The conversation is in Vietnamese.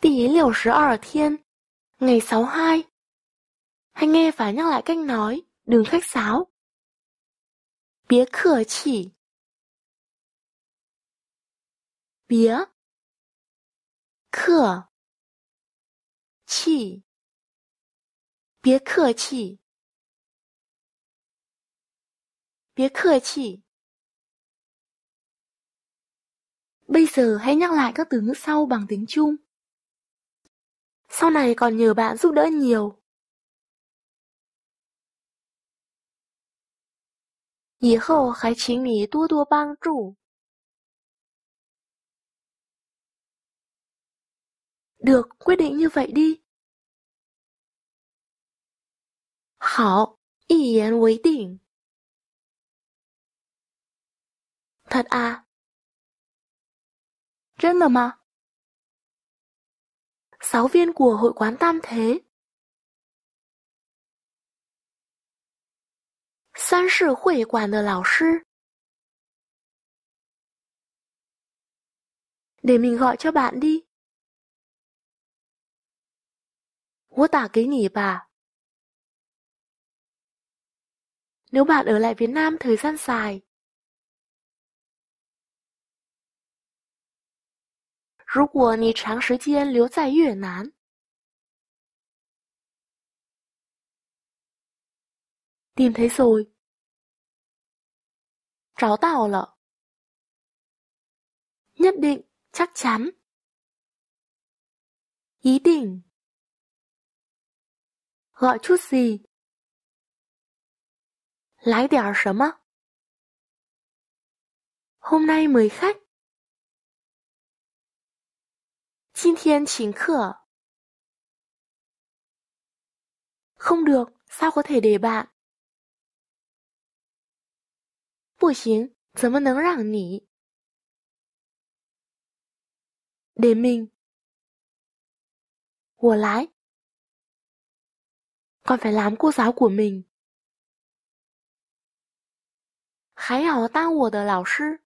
Tỷ 62 thiên, ngày 62. Hãy nghe và nhắc lại cách nói, đừng khách sáo. Bía khở chỉ. Bía. Khở. Chỉ. Bía khở chỉ. Bía khở chỉ. Bây giờ hãy nhắc lại các từ ngữ sau bằng tiếng Trung. Sau này còn nhờ bạn giúp đỡ nhiều Ý hậu hãy chính mì đua đua bang trụ. Được, quyết định như vậy đi. Hảo, ý yến với đỉnh. Thật à? Chân là mà? ？giáo viên của hội quán tam thế. 三世会馆的老师。Để mình gọi cho bạn đi. 我打给你吧。Nếu bạn ở lại Việt Nam thời gian dài. 如果你长时间留在越南，tìm thấy rồi，找到了，nhất định chắc chắn，一定，gọi chút gì，来点什么，hôm nay mời khách。 今天请客。Không được, sao có thể để bạn? 不行，怎么能让你？Để mình. 我来。Con phải làm cô giáo của mình. 还要当我的老师。